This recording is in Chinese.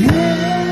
月。